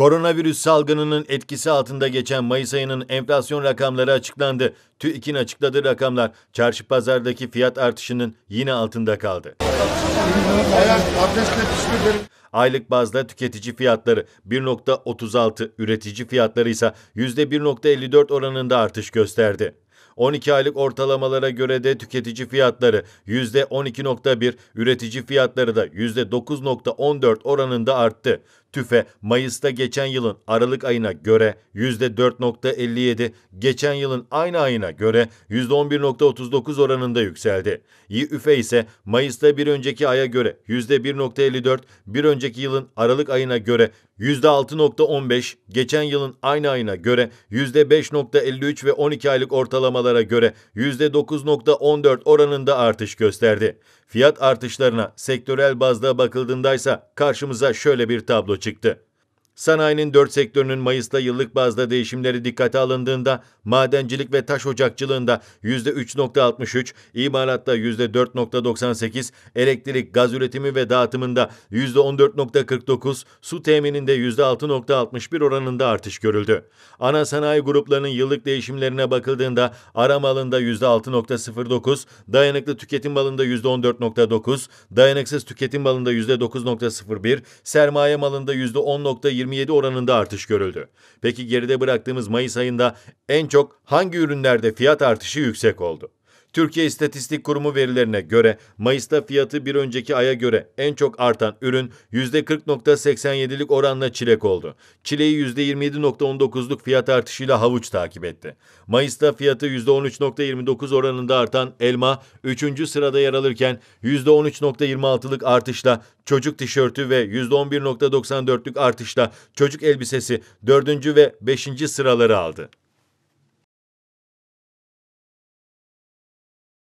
Koronavirüs salgınının etkisi altında geçen Mayıs ayının enflasyon rakamları açıklandı. TÜİK'in açıkladığı rakamlar çarşı pazardaki fiyat artışının yine altında kaldı. Aylık bazda tüketici fiyatları 1.36, üretici fiyatları ise %1.54 oranında artış gösterdi. 12 aylık ortalamalara göre de tüketici fiyatları %12.1, üretici fiyatları da %9.14 oranında arttı. TÜFE, Mayıs'ta geçen yılın Aralık ayına göre %4.57, geçen yılın aynı ayına göre %11.39 oranında yükseldi. YÜFE ise Mayıs'ta bir önceki aya göre %1.54, bir önceki yılın Aralık ayına göre %6.15, geçen yılın aynı ayına göre %5.53 ve 12 aylık ortalamalara göre %9.14 oranında artış gösterdi. Fiyat artışlarına sektörel bazda bakıldığındaysa karşımıza şöyle bir tablo çıktı. Sanayinin dört sektörünün Mayıs'ta yıllık bazda değişimleri dikkate alındığında madencilik ve taş ocakçılığında %3.63, imalatta %4.98, elektrik, gaz üretimi ve dağıtımında %14.49, su temininde %6.61 oranında artış görüldü. Ana sanayi gruplarının yıllık değişimlerine bakıldığında ara malında %6.09, dayanıklı tüketim malında %14.9, dayanıksız tüketim malında %9.01, sermaye malında %10.20 %27 oranında artış görüldü. Peki geride bıraktığımız Mayıs ayında en çok hangi ürünlerde fiyat artışı yüksek oldu? Türkiye İstatistik Kurumu verilerine göre Mayıs'ta fiyatı bir önceki aya göre en çok artan ürün %40.87'lik oranla çilek oldu. Çileği %27.19'luk fiyat artışıyla havuç takip etti. Mayıs'ta fiyatı %13.29 oranında artan elma 3. sırada yer alırken %13.26'lık artışla çocuk tişörtü ve %11.94'lük artışla çocuk elbisesi 4. ve 5. sıraları aldı.